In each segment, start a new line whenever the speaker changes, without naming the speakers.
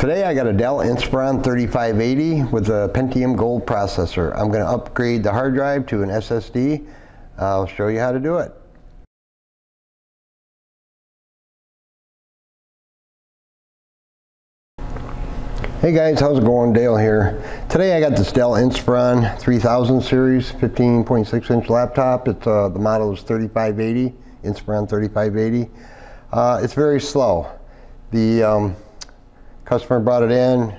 Today I got a Dell Inspiron 3580 with a Pentium Gold processor. I'm going to upgrade the hard drive to an SSD. I'll show you how to do it. Hey guys, how's it going? Dale here. Today I got this Dell Inspiron 3000 series 15.6 inch laptop. It's uh, the model is 3580, Inspiron 3580. Uh, it's very slow. The um, Customer brought it in.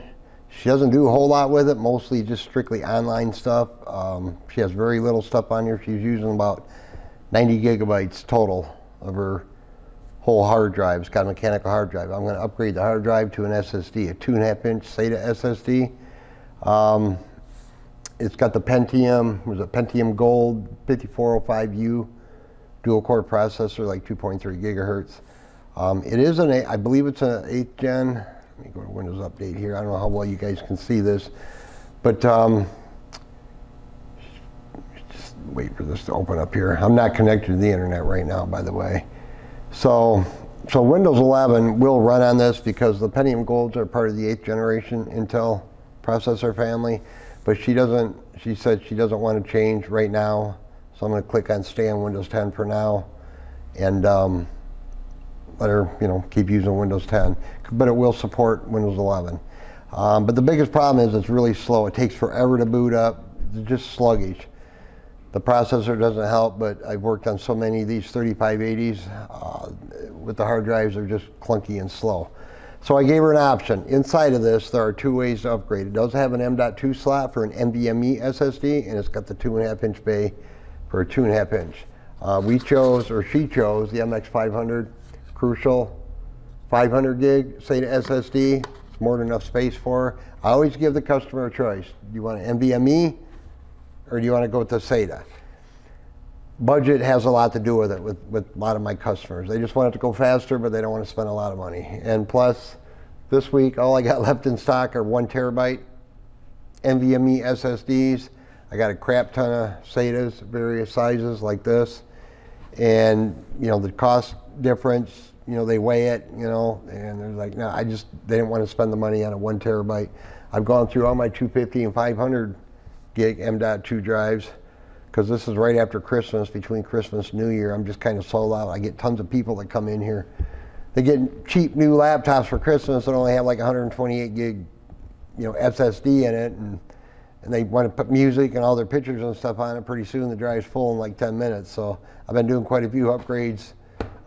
She doesn't do a whole lot with it, mostly just strictly online stuff. Um, she has very little stuff on here. She's using about 90 gigabytes total of her whole hard drive. It's got a mechanical hard drive. I'm going to upgrade the hard drive to an SSD, a two and a half inch SATA SSD. Um, it's got the Pentium, was it Pentium Gold 5405U dual core processor, like 2.3 gigahertz. Um, it is an, I believe it's an 8th gen let me go to Windows Update here. I don't know how well you guys can see this, but um, just wait for this to open up here. I'm not connected to the internet right now, by the way. So, so Windows 11 will run on this because the Pentium Golds are part of the eighth generation Intel processor family, but she doesn't, she said she doesn't want to change right now. So I'm going to click on stay on Windows 10 for now. And um, let her, you know, keep using Windows 10, but it will support Windows 11. Um, but the biggest problem is it's really slow. It takes forever to boot up. It's just sluggish. The processor doesn't help, but I've worked on so many of these 3580s. Uh, with the hard drives, they're just clunky and slow. So I gave her an option. Inside of this, there are two ways to upgrade. It does have an M.2 slot for an NVMe SSD, and it's got the two and a half inch bay for a two and a half inch. Uh, we chose, or she chose, the MX500 Crucial 500 gig SATA SSD. It's more than enough space for. I always give the customer a choice. Do you want an NVMe or do you want to go with the SATA? Budget has a lot to do with it with, with a lot of my customers. They just want it to go faster, but they don't want to spend a lot of money. And plus, this week, all I got left in stock are one terabyte NVMe SSDs. I got a crap ton of SATAs, various sizes like this. And, you know, the cost difference you know, they weigh it, you know, and they're like, no, I just, they didn't want to spend the money on a one terabyte. I've gone through all my 250 and 500 gig M.2 drives because this is right after Christmas, between Christmas and New Year. I'm just kind of sold out. I get tons of people that come in here. They get cheap new laptops for Christmas that only have like 128 gig, you know, SSD in it, and and they want to put music and all their pictures and stuff on it. Pretty soon the drive's full in like 10 minutes. So I've been doing quite a few upgrades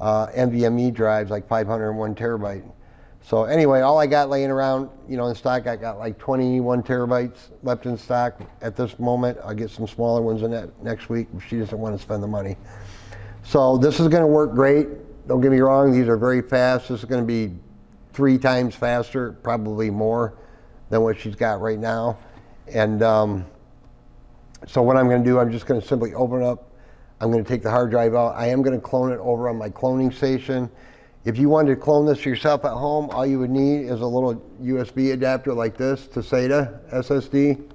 uh, NVMe drives, like 501 terabyte. So anyway, all I got laying around, you know, in stock, I got like 21 terabytes left in stock at this moment. I'll get some smaller ones in that next week if she doesn't want to spend the money. So this is going to work great. Don't get me wrong, these are very fast. This is going to be three times faster, probably more than what she's got right now. And um, so what I'm going to do, I'm just going to simply open up I'm going to take the hard drive out. I am going to clone it over on my cloning station. If you wanted to clone this yourself at home, all you would need is a little USB adapter like this to SATA SSD.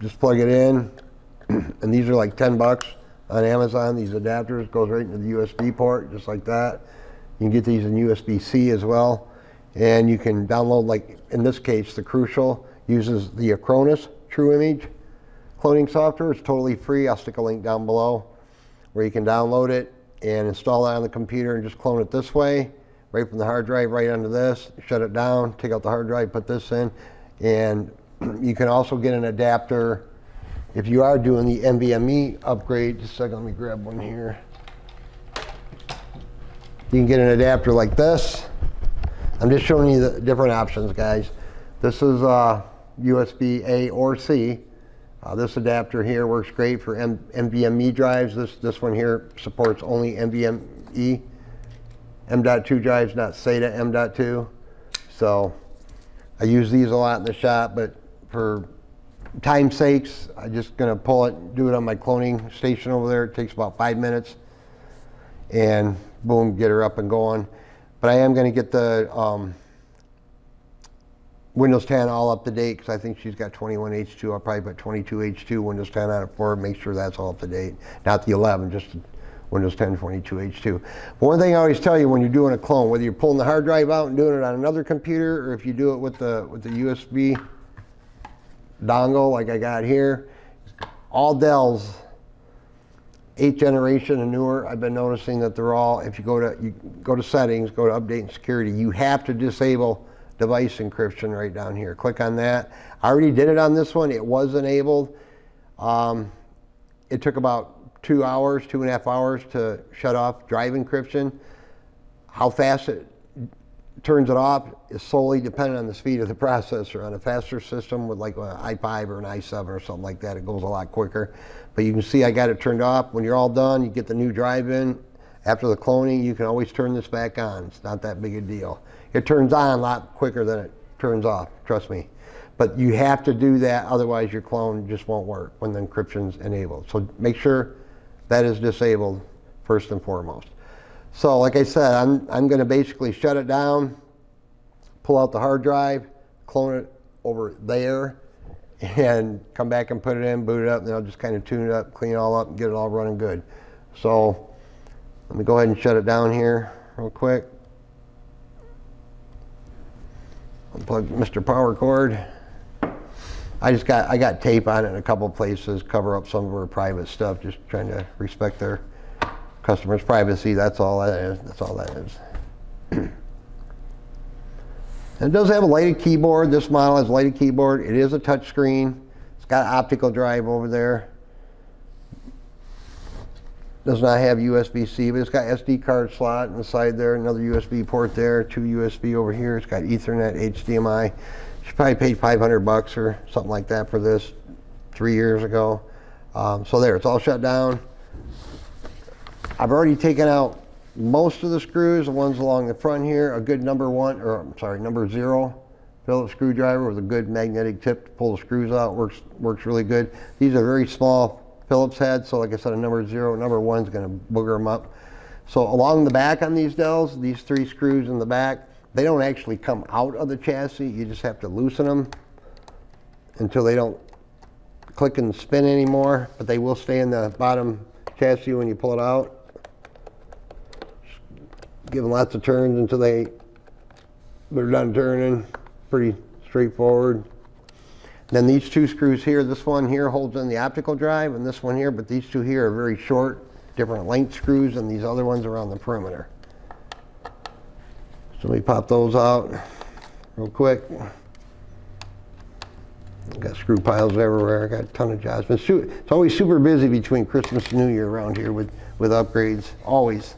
Just plug it in. and these are like 10 bucks on Amazon. These adapters goes right into the USB port, just like that. You can get these in USB-C as well. And you can download, like in this case, the Crucial uses the Acronis True Image cloning software. It's totally free. I'll stick a link down below where you can download it and install it on the computer and just clone it this way, right from the hard drive right onto this, shut it down, take out the hard drive, put this in, and you can also get an adapter if you are doing the NVMe upgrade. Just a second, let me grab one here. You can get an adapter like this. I'm just showing you the different options, guys. This is uh, USB A or C. Uh, this adapter here works great for M NVMe drives. This, this one here supports only NVMe. M.2 drives, not SATA M.2. So I use these a lot in the shop, but for time sakes, I'm just gonna pull it, do it on my cloning station over there. It takes about five minutes and boom, get her up and going. But I am gonna get the um, Windows 10 all up to date because I think she's got 21H2. I'll probably put 22H2 Windows 10 on it for her, make sure that's all up to date. Not the 11, just Windows 10 22H2. But one thing I always tell you when you're doing a clone, whether you're pulling the hard drive out and doing it on another computer, or if you do it with the with the USB dongle like I got here, all Dells, eighth generation and newer, I've been noticing that they're all, if you go to you go to settings, go to update and security, you have to disable device encryption right down here. Click on that. I already did it on this one. It was enabled. Um, it took about two hours, two and a half hours to shut off drive encryption. How fast it turns it off is solely dependent on the speed of the processor. On a faster system with like an i5 or an i7 or something like that, it goes a lot quicker. But you can see I got it turned off. When you're all done, you get the new drive in. After the cloning, you can always turn this back on. It's not that big a deal. It turns on a lot quicker than it turns off, trust me. But you have to do that, otherwise your clone just won't work when the encryption's enabled. So make sure that is disabled first and foremost. So like I said, I'm, I'm going to basically shut it down, pull out the hard drive, clone it over there, and come back and put it in, boot it up, and then I'll just kind of tune it up, clean it all up, and get it all running good. So let me go ahead and shut it down here real quick. Unplug Mr. Power cord. I just got I got tape on it in a couple places, cover up some of our private stuff, just trying to respect their customer's privacy. That's all that is. That's all that is. it does have a lighted keyboard. This model has a lighted keyboard. It is a touch screen. It's got an optical drive over there. Does not have USB-C, but it's got SD card slot inside there, another USB port there, two USB over here. It's got Ethernet, HDMI. She probably paid 500 bucks or something like that for this three years ago. Um, so there, it's all shut down. I've already taken out most of the screws, the ones along the front here, a good number one, or I'm sorry, number zero Phillips screwdriver with a good magnetic tip to pull the screws out, works, works really good. These are very small Phillips heads, so like I said, a number zero, number one is gonna booger them up. So along the back on these Dells, these three screws in the back, they don't actually come out of the chassis, you just have to loosen them until they don't click and spin anymore, but they will stay in the bottom chassis when you pull it out give them lots of turns until they they're done turning. Pretty straightforward. Then these two screws here, this one here holds in the optical drive and this one here, but these two here are very short, different length screws and these other ones are around the perimeter. So me pop those out real quick. Got screw piles everywhere. I Got a ton of jobs. But It's always super busy between Christmas and New Year around here with, with upgrades. Always.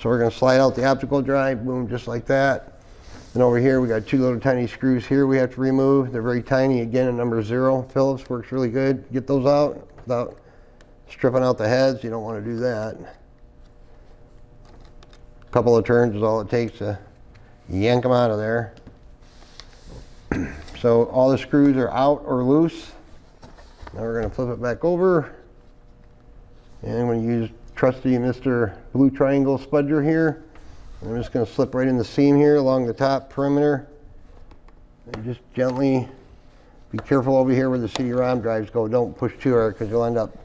So we're going to slide out the optical drive, boom, just like that. And over here, we got two little tiny screws here we have to remove. They're very tiny. Again, a number zero. Phillips works really good. Get those out without stripping out the heads. You don't want to do that. A couple of turns is all it takes to yank them out of there. so all the screws are out or loose. Now we're going to flip it back over. And I'm going to use trusty Mr. Blue Triangle spudger here. I'm just going to slip right in the seam here along the top perimeter. And just gently be careful over here where the CD-ROM drives go. Don't push too hard because you'll end up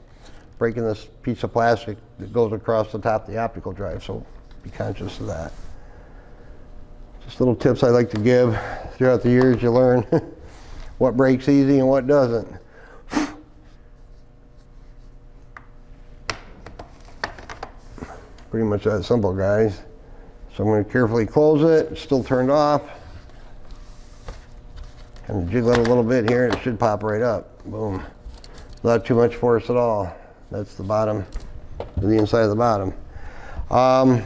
breaking this piece of plastic that goes across the top of the optical drive. So be conscious of that. Just little tips I like to give. Throughout the years you learn what breaks easy and what doesn't. Pretty much that simple, guys. So I'm going to carefully close it. It's still turned off. Of jiggle it a little bit here. It should pop right up. Boom. Not too much force at all. That's the bottom, the inside of the bottom. Um,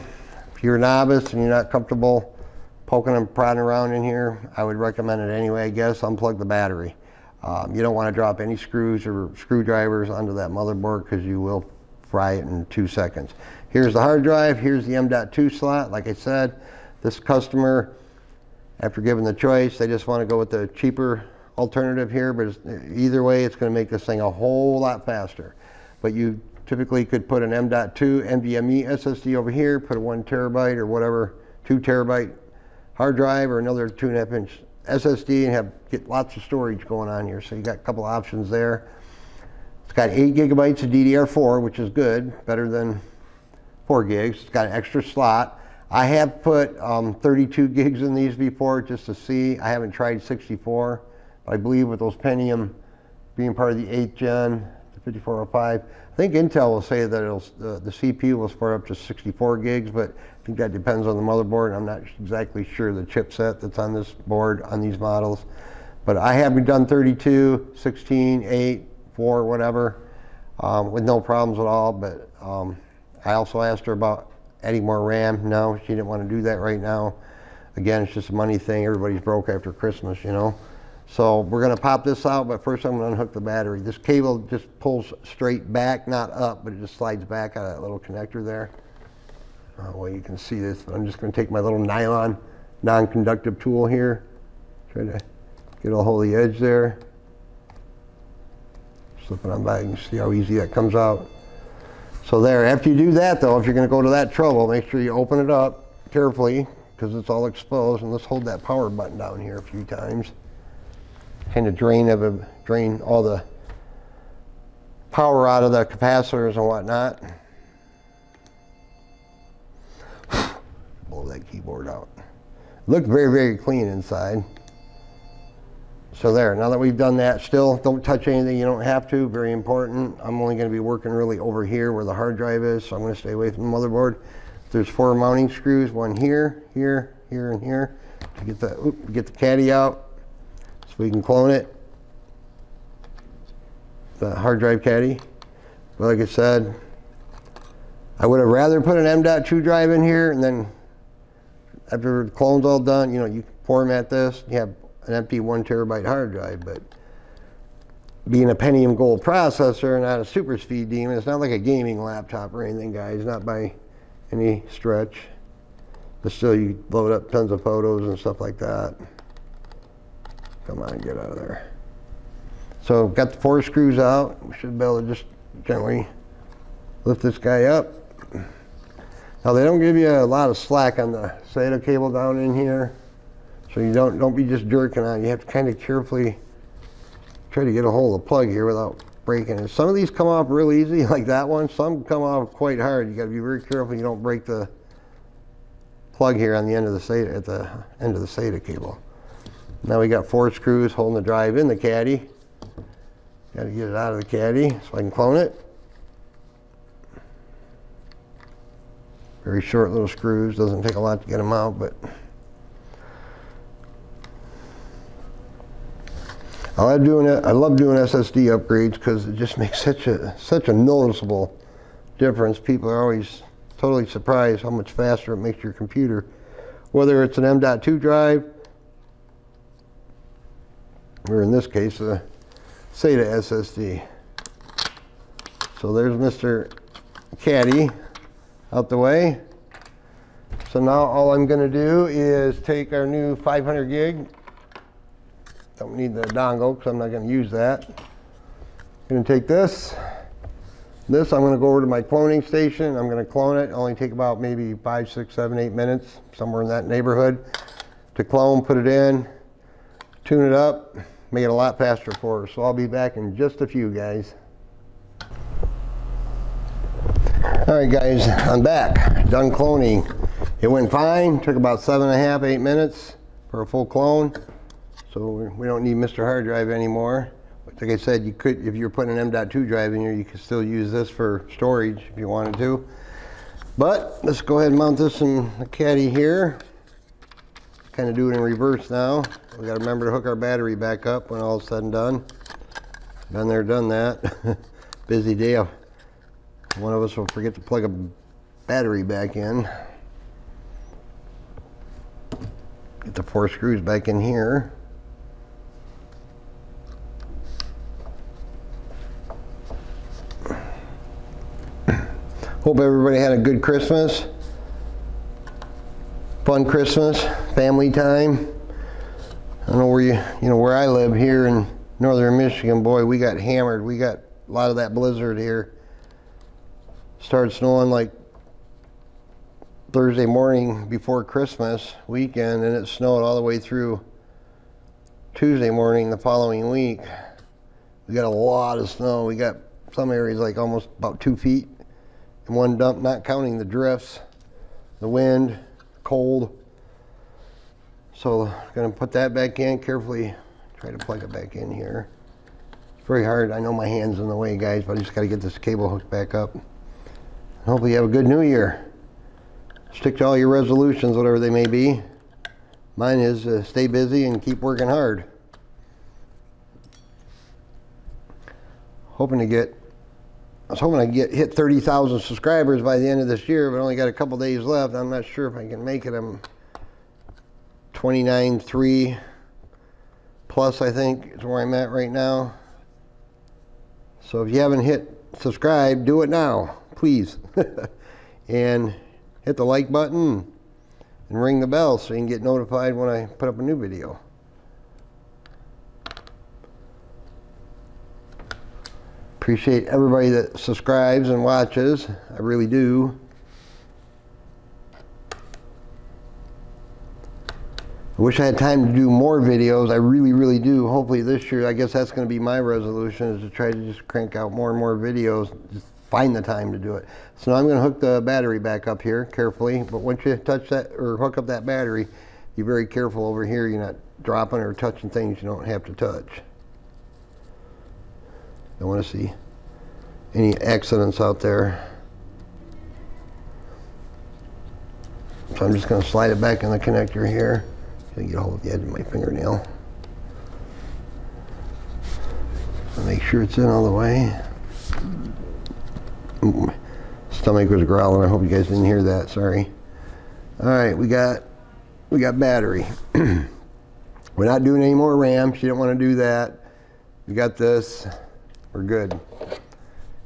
if you're a novice and you're not comfortable poking and prodding around in here, I would recommend it anyway, I guess. Unplug the battery. Um, you don't want to drop any screws or screwdrivers onto that motherboard because you will fry it in two seconds. Here's the hard drive, here's the M.2 slot. Like I said, this customer, after given the choice, they just want to go with the cheaper alternative here, but either way, it's going to make this thing a whole lot faster. But you typically could put an M.2 NVMe SSD over here, put a one terabyte or whatever, two terabyte hard drive or another two and a half inch SSD and have get lots of storage going on here. So you got a couple options there. It's got eight gigabytes of DDR4, which is good, better than 4 gigs. It's got an extra slot. I have put um, 32 gigs in these before just to see. I haven't tried 64. But I believe with those Pentium being part of the 8th gen, the 5405, I think Intel will say that uh, the CPU will support up to 64 gigs, but I think that depends on the motherboard. I'm not exactly sure the chipset that's on this board on these models. But I have done 32, 16, 8, 4, whatever, um, with no problems at all. But um, I also asked her about adding more RAM. No, she didn't want to do that right now. Again, it's just a money thing. Everybody's broke after Christmas, you know. So we're going to pop this out, but first I'm going to unhook the battery. This cable just pulls straight back, not up, but it just slides back out of that little connector there. Uh, well, you can see this, but I'm just going to take my little nylon non-conductive tool here. Try to get a hold of the edge there. Slip it on back, you can see how easy that comes out. So there, after you do that though, if you're gonna go to that trouble, make sure you open it up carefully because it's all exposed and let's hold that power button down here a few times. Kind of drain of a, drain all the power out of the capacitors and whatnot. Blow that keyboard out. Looked very, very clean inside. So there, now that we've done that, still don't touch anything you don't have to, very important. I'm only gonna be working really over here where the hard drive is, so I'm gonna stay away from the motherboard. There's four mounting screws, one here, here, here, and here, to get the, oop, get the caddy out, so we can clone it. The hard drive caddy. But like I said, I would have rather put an M.2 drive in here, and then after the clone's all done, you know, you format this, you have an empty one terabyte hard drive, but being a Pentium Gold processor, and not a super speed demon, it's not like a gaming laptop or anything, guys, not by any stretch. But still, you load up tons of photos and stuff like that. Come on, get out of there. So got the four screws out. We should be able to just gently lift this guy up. Now they don't give you a lot of slack on the SATA cable down in here. So you don't, don't be just jerking on. You have to kind of carefully try to get a hold of the plug here without breaking it. Some of these come off real easy, like that one. Some come off quite hard. You got to be very careful you don't break the plug here on the end of the SATA, at the end of the SATA cable. Now we got four screws holding the drive in the caddy. Got to get it out of the caddy so I can clone it. Very short little screws. Doesn't take a lot to get them out, but I love doing it. I love doing SSD upgrades because it just makes such a such a noticeable difference. People are always totally surprised how much faster it makes your computer. Whether it's an M.2 drive, or in this case, a SATA SSD. So there's Mr. Caddy out the way. So now all I'm going to do is take our new 500 gig don't need the dongle because I'm not going to use that. I'm going to take this. This I'm going to go over to my cloning station. I'm going to clone it. It'll only take about maybe five, six, seven, eight minutes, somewhere in that neighborhood to clone, put it in, tune it up, make it a lot faster for us. So I'll be back in just a few, guys. All right, guys, I'm back. Done cloning. It went fine. Took about seven and a half, eight minutes for a full clone. So we don't need Mr. Hard Drive anymore. Like I said, you could, if you're putting an M.2 drive in here, you could still use this for storage if you wanted to. But let's go ahead and mount this in the caddy here. Kind of do it in reverse now. We got to remember to hook our battery back up when all is said and done. Been there, done that. Busy day. One of us will forget to plug a battery back in. Get the four screws back in here. Hope everybody had a good Christmas. Fun Christmas, family time. I know where you, you know, where I live here in northern Michigan, boy, we got hammered. We got a lot of that blizzard here. Started snowing like Thursday morning before Christmas weekend, and it snowed all the way through Tuesday morning the following week. We got a lot of snow. We got some areas like almost about two feet one dump, not counting the drifts, the wind, cold. So gonna put that back in carefully, try to plug it back in here. It's very hard, I know my hand's in the way guys, but I just gotta get this cable hooked back up. Hopefully you have a good new year. Stick to all your resolutions, whatever they may be. Mine is uh, stay busy and keep working hard. Hoping to get, I was hoping I get hit 30,000 subscribers by the end of this year, but only got a couple days left. I'm not sure if I can make it. I'm 29.3 plus, I think, is where I'm at right now. So if you haven't hit subscribe, do it now, please. and hit the like button and ring the bell so you can get notified when I put up a new video. Appreciate everybody that subscribes and watches. I really do. I wish I had time to do more videos. I really, really do. Hopefully this year, I guess that's going to be my resolution is to try to just crank out more and more videos. Just find the time to do it. So now I'm going to hook the battery back up here carefully. But once you touch that or hook up that battery, be very careful over here. You're not dropping or touching things you don't have to touch. Don't want to see any accidents out there. So I'm just going to slide it back in the connector here. So get a hold of the edge of my fingernail. make sure it's in all the way. Mm, Ooh, stomach was growling. I hope you guys didn't hear that. Sorry. All right, we got we got battery. We're not doing any more RAM. She didn't want to do that. We got this we're good.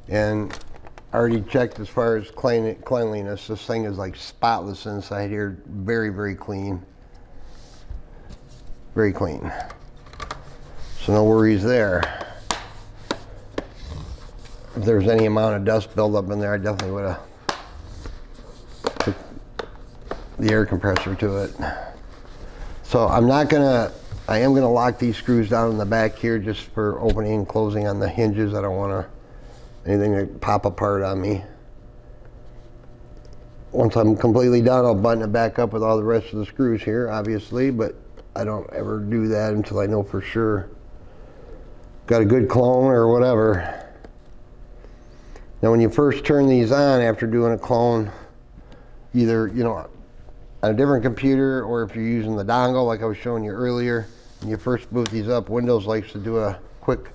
And I already checked as far as clean, cleanliness. This thing is like spotless inside here. Very, very clean. Very clean. So no worries there. If there's any amount of dust buildup in there, I definitely would have the air compressor to it. So I'm not gonna I am going to lock these screws down in the back here just for opening and closing on the hinges. I don't want to anything to pop apart on me. Once I'm completely done, I'll button it back up with all the rest of the screws here, obviously, but I don't ever do that until I know for sure. Got a good clone or whatever. Now when you first turn these on after doing a clone, either, you know, a different computer or if you're using the dongle like I was showing you earlier, when you first boot these up, Windows likes to do a quick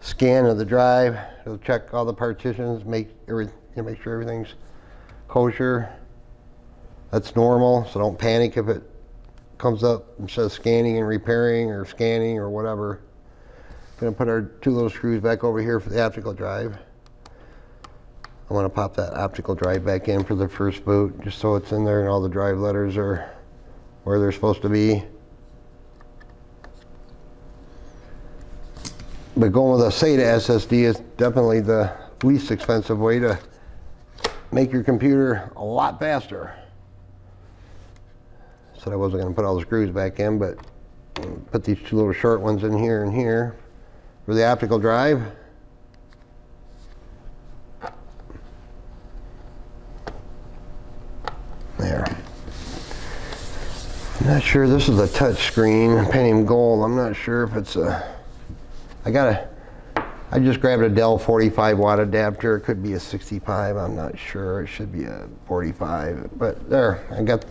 scan of the drive. It'll check all the partitions, make, every, make sure everything's kosher. That's normal, so don't panic if it comes up and says scanning and repairing or scanning or whatever. Gonna put our two little screws back over here for the optical drive. I want to pop that optical drive back in for the first boot just so it's in there and all the drive letters are where they're supposed to be. But going with a SATA SSD is definitely the least expensive way to make your computer a lot faster. Said I wasn't going to put all the screws back in, but put these two little short ones in here and here for the optical drive. There. I'm not sure, this is a touch screen, Pentium Gold. I'm not sure if it's a, I got a, I just grabbed a Dell 45 watt adapter. It could be a 65, I'm not sure. It should be a 45, but there, I got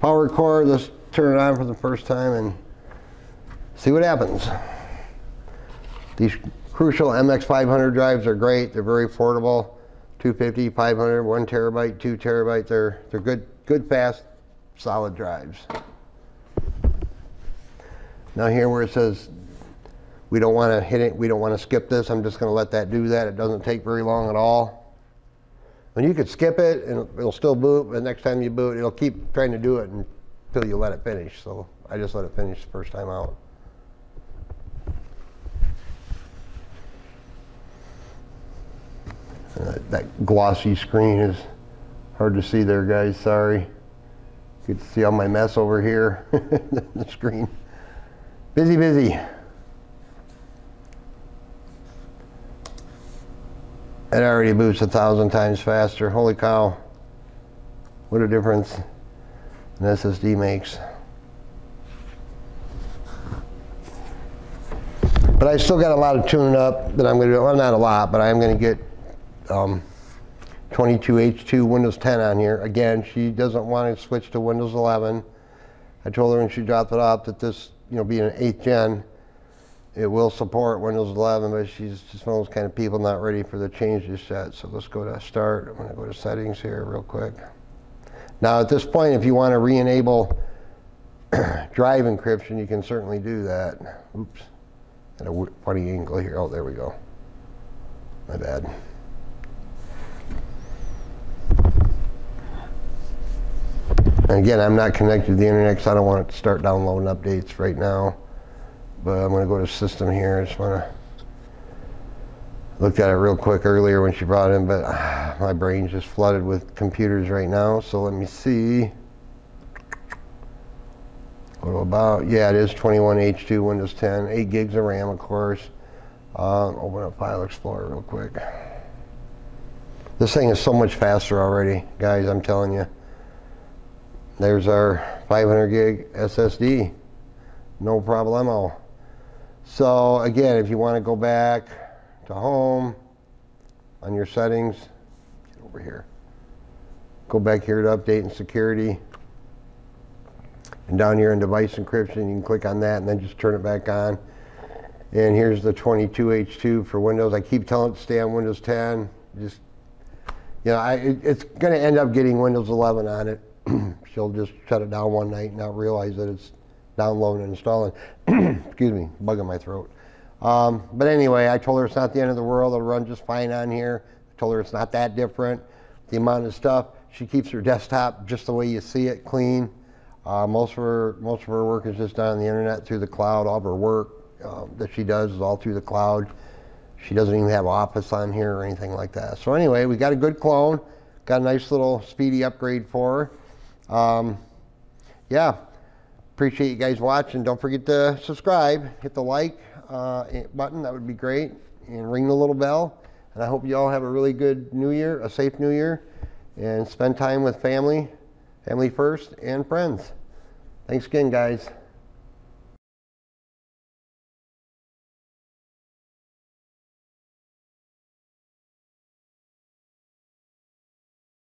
power cord. Let's turn it on for the first time and see what happens. These Crucial MX500 drives are great. They're very affordable. 250, 500, one terabyte, two terabyte. They're, they're good good, fast, solid drives. Now here where it says we don't want to hit it, we don't want to skip this, I'm just going to let that do that. It doesn't take very long at all. And you could skip it and it'll still boot, but next time you boot, it'll keep trying to do it until you let it finish. So I just let it finish the first time out. Uh, that glossy screen is Hard to see there, guys. Sorry. You can see all my mess over here, the screen. Busy, busy. It already boots a thousand times faster. Holy cow. What a difference an SSD makes. But I still got a lot of tuning up that I'm going to do. Well, not a lot, but I'm going to get um, 22H2 Windows 10 on here. Again, she doesn't want to switch to Windows 11. I told her when she dropped it off that this, you know, being an 8th gen, it will support Windows 11, but she's just one of those kind of people not ready for the changes yet. So let's go to start. I'm going to go to settings here real quick. Now at this point, if you want to re-enable drive encryption, you can certainly do that. Oops, at a funny angle here. Oh, there we go. My bad. And again, I'm not connected to the internet because I don't want to start downloading updates right now. But I'm going to go to system here. I just want to looked at it real quick earlier when she brought in, but uh, my brain's just flooded with computers right now. So let me see. What about, yeah, it is 21H2 Windows 10, 8 gigs of RAM, of course. Um, open up File Explorer real quick. This thing is so much faster already, guys, I'm telling you. There's our 500 gig SSD. No problemo. So again, if you want to go back to home on your settings, get over here. Go back here to update and security. And down here in device encryption, you can click on that and then just turn it back on. And here's the 22H2 for Windows. I keep telling it to stay on Windows 10. Just, you know, I, it, it's going to end up getting Windows 11 on it. She'll just shut it down one night and not realize that it's downloading and installing. Excuse me, bug in my throat. Um, but anyway, I told her it's not the end of the world. It'll run just fine on here. I told her it's not that different. The amount of stuff. She keeps her desktop just the way you see it, clean. Uh, most of her most of her work is just done on the internet through the cloud. All of her work um, that she does is all through the cloud. She doesn't even have Office on here or anything like that. So anyway, we got a good clone. Got a nice little speedy upgrade for her. Um, yeah, appreciate you guys watching. Don't forget to subscribe, hit the like uh, button. That would be great, and ring the little bell. And I hope you all have a really good New Year, a safe New Year, and spend time with family, family first, and friends. Thanks again, guys.